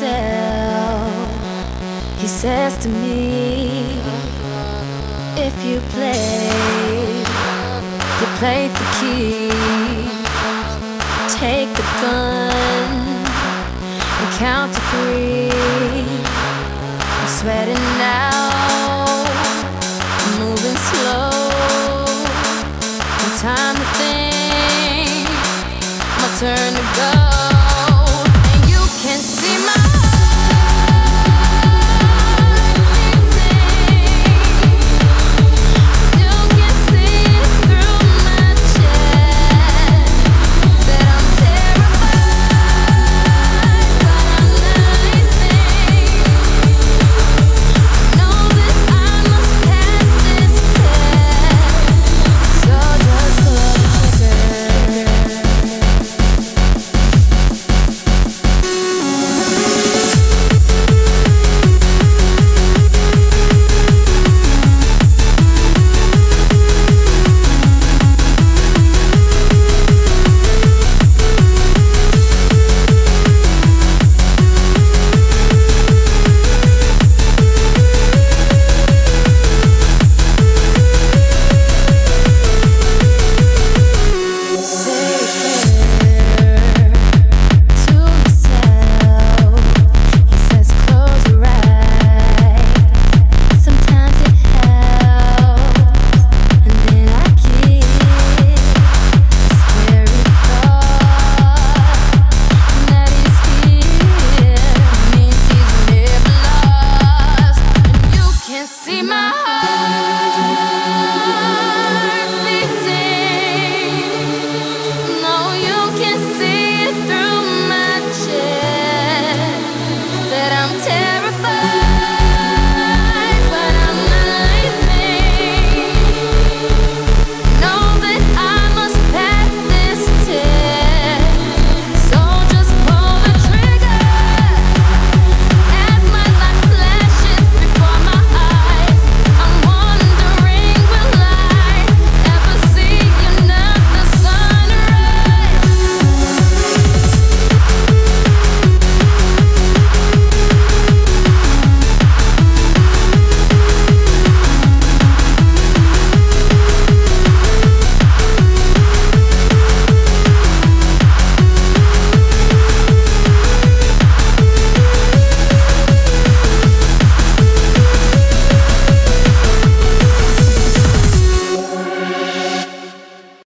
He says to me. If you play, you play for keeps. Take the gun and count to three. I'm sweating now, I'm moving slow. No time to think, my turn to go. see my